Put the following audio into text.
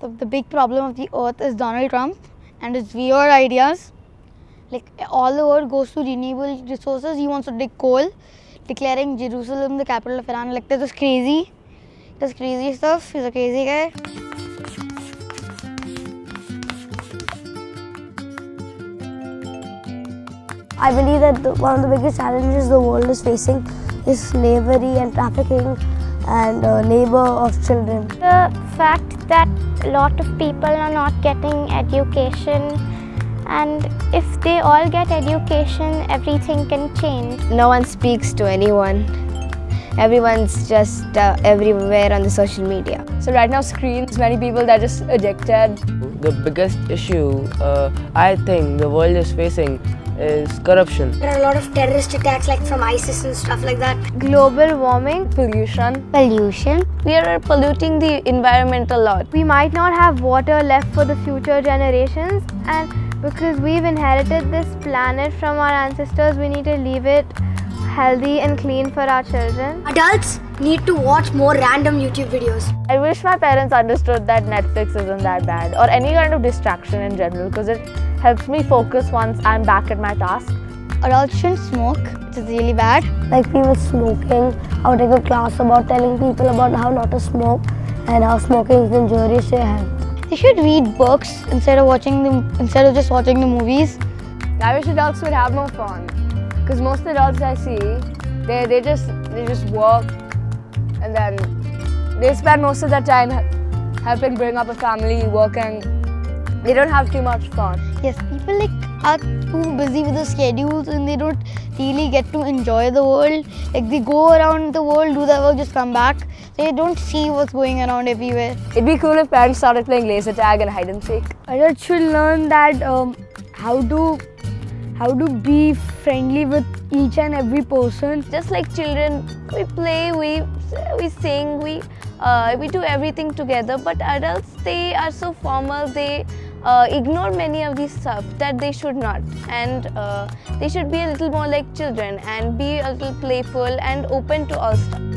the, the big problem of the earth is Donald Trump and his weird ideas. Like all the world goes to renewable resources. He wants to dig coal, declaring Jerusalem the capital of Iran. Like this is crazy. Does crazy stuff. He's a crazy guy. I believe that the, one of the biggest challenges the world is facing is slavery and trafficking and uh, labor of children. The fact that a lot of people are not getting education and if they all get education, everything can change. No one speaks to anyone. Everyone's just uh, everywhere on the social media. So right now screens, many people are just addicted. The biggest issue uh, I think the world is facing is corruption. There are a lot of terrorist attacks like from ISIS and stuff like that. Global warming, Pollution. Pollution. we are polluting the environment a lot. We might not have water left for the future generations and because we've inherited this planet from our ancestors, we need to leave it healthy and clean for our children. Adults need to watch more random YouTube videos. I wish my parents understood that Netflix isn't that bad or any kind of distraction in general because it helps me focus once I'm back at my task. Adults shouldn't smoke, which is really bad. Like we were smoking, I would take a class about telling people about how not to smoke and how smoking is injurious to your health. They should read books instead of watching them instead of just watching the movies. I wish adults would have more fun because most adults I see, they, they just they just work and then they spend most of their time helping bring up a family, working. They don't have too much fun. Yes, people like are too busy with the schedules and they don't really get to enjoy the world. Like they go around the world, do their work, just come back. They don't see what's going around everywhere. It'd be cool if parents started playing laser tag and hide and seek. Adults should learn that um, how to how to be friendly with each and every person. Just like children, we play, we we sing, we uh, we do everything together. But adults, they are so formal. They uh, ignore many of these stuff that they should not, and uh, they should be a little more like children and be a little playful and open to all stuff.